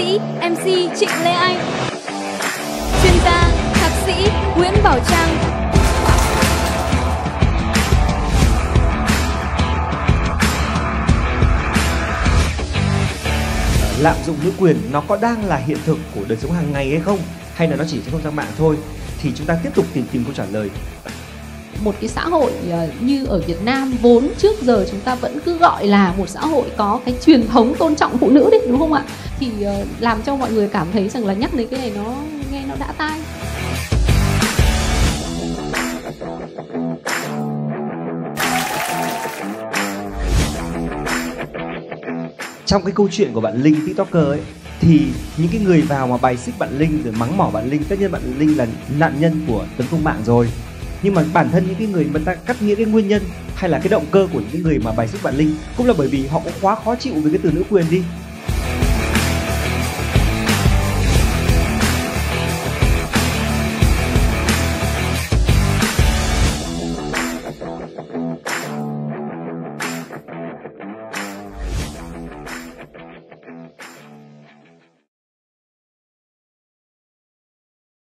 sĩ MC Trịnh Lê Anh, Chuyên gia Thạc sĩ Nguyễn Bảo Trang. Lạm dụng nữ quyền nó có đang là hiện thực của đời sống hàng ngày hay không? Hay là nó chỉ trên không gian mạng thôi? Thì chúng ta tiếp tục tìm tìm câu trả lời một cái xã hội ờ, như ở Việt Nam vốn trước giờ chúng ta vẫn cứ gọi là một xã hội có cái truyền thống tôn trọng phụ nữ đấy, đúng không ạ? Thì ờ, làm cho mọi người cảm thấy rằng là nhắc đến cái này nó nghe nó đã tai. Trong cái câu chuyện của bạn Linh, tiktoker ấy, thì những cái người vào mà bài xích bạn Linh rồi mắng mỏ bạn Linh, tất nhiên bạn Linh là nạn nhân của tấn công mạng rồi nhưng mà bản thân những cái người mà ta cắt nghĩa cái nguyên nhân hay là cái động cơ của những người mà bài xích bạn Linh cũng là bởi vì họ cũng quá khó chịu với cái từ nữ quyền đi.